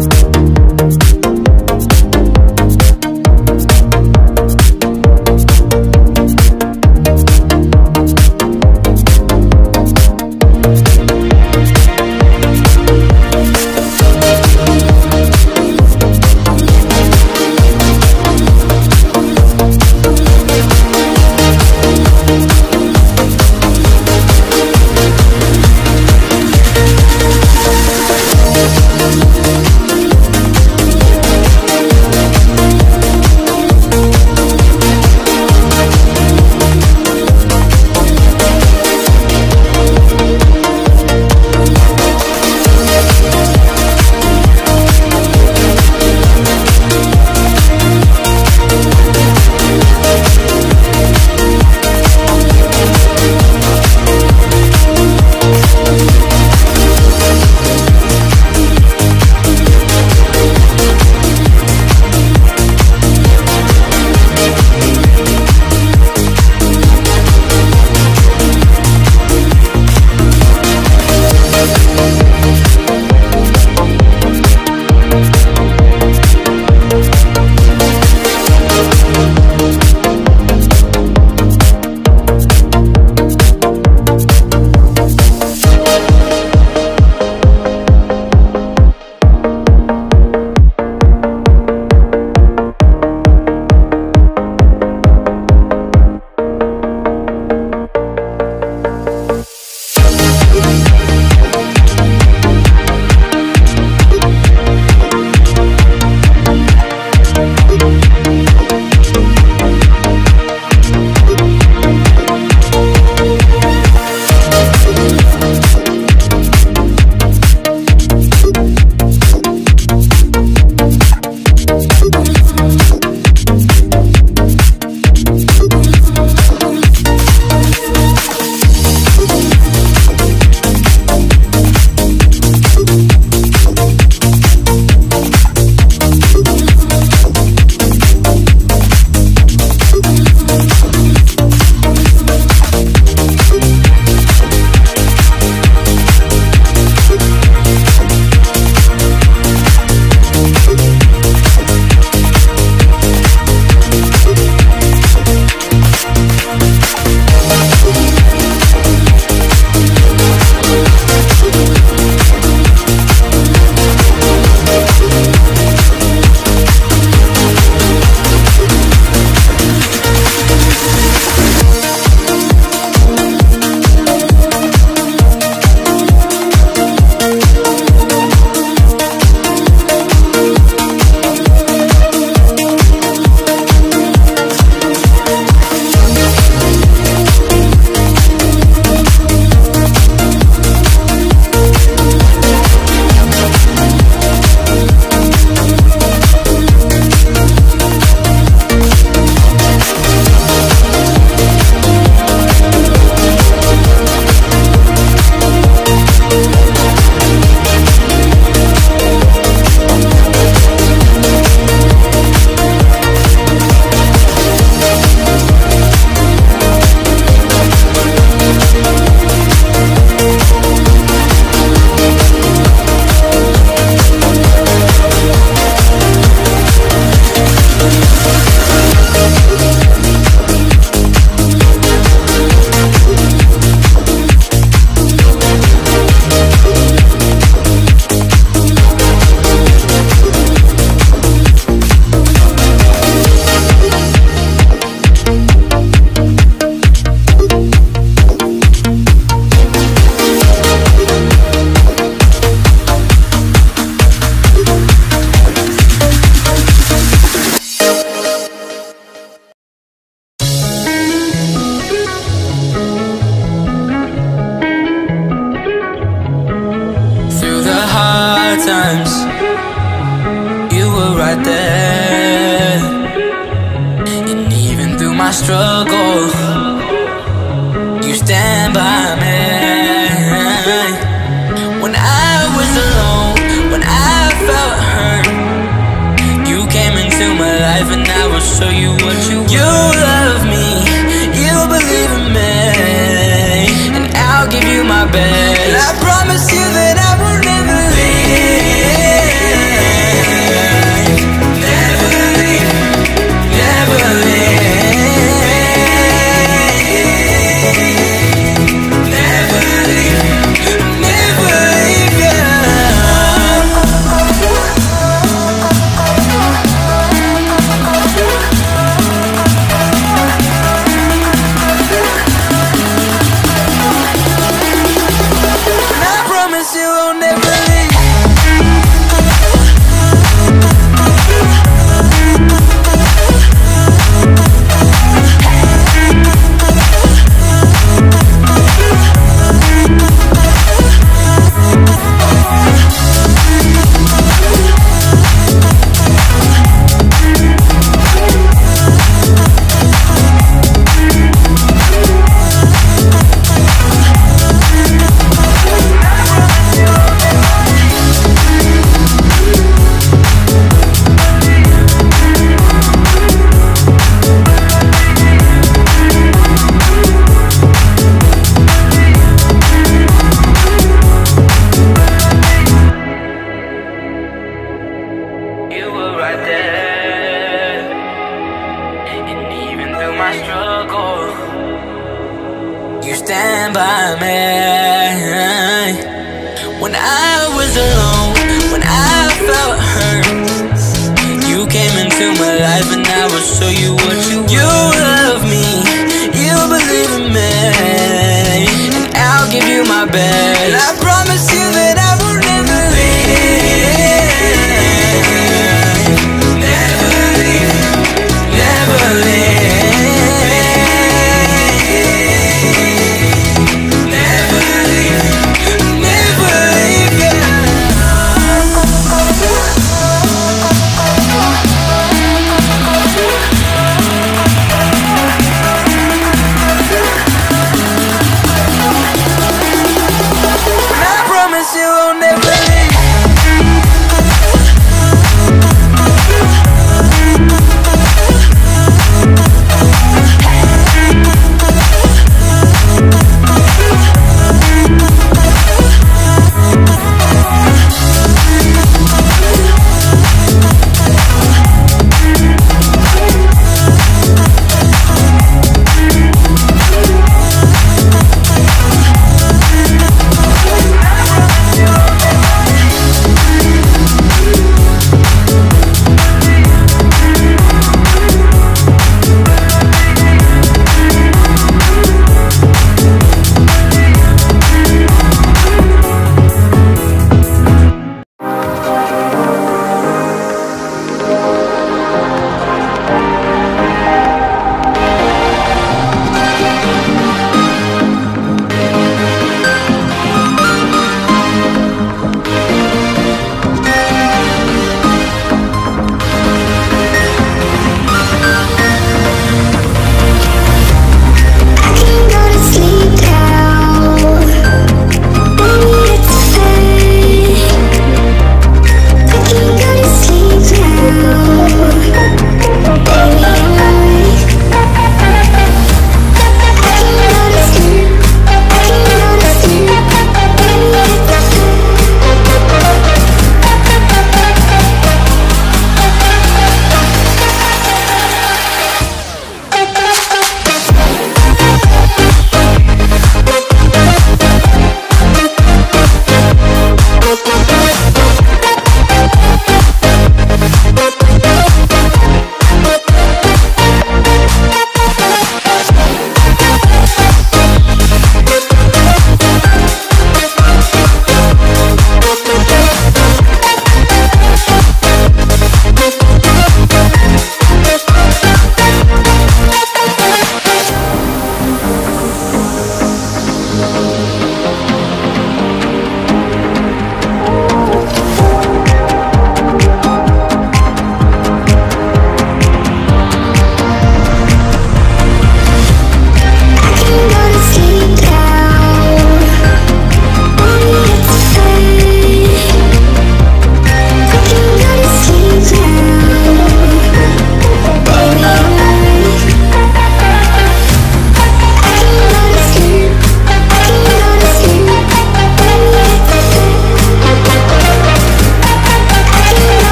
Thank best. And I promise you that I will never leave. I was alone, when I felt hurt, you came into my life, and I will show you what you. You love me, you believe in me, and I'll give you my best.